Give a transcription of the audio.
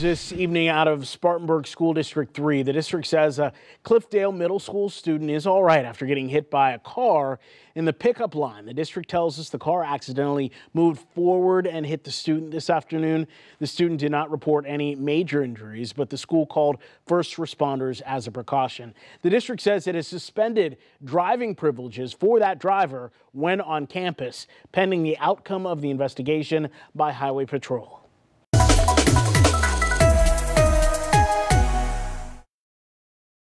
This evening out of Spartanburg School District 3, the district says a Clifdale Middle School student is all right after getting hit by a car in the pickup line. The district tells us the car accidentally moved forward and hit the student this afternoon. The student did not report any major injuries, but the school called first responders as a precaution. The district says it has suspended driving privileges for that driver when on campus, pending the outcome of the investigation by Highway Patrol.